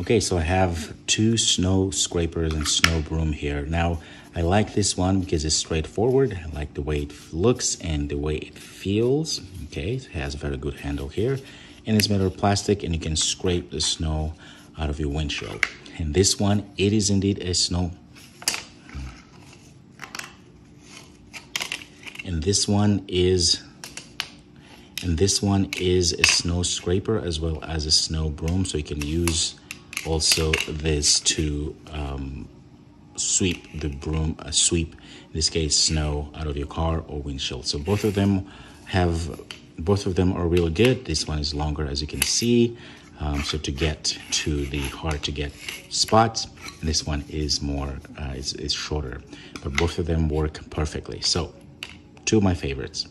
Okay, so I have two snow scrapers and snow broom here. Now, I like this one because it's straightforward. I like the way it looks and the way it feels. Okay, it has a very good handle here. And it's made of plastic and you can scrape the snow out of your windshield. And this one, it is indeed a snow. And this one is and this one is a snow scraper as well as a snow broom so you can use also this to um, sweep the broom, uh, sweep, in this case, snow out of your car or windshield. So both of them have, both of them are really good. This one is longer, as you can see. Um, so to get to the hard to get spots, this one is more, uh, is, is shorter, but both of them work perfectly. So two of my favorites.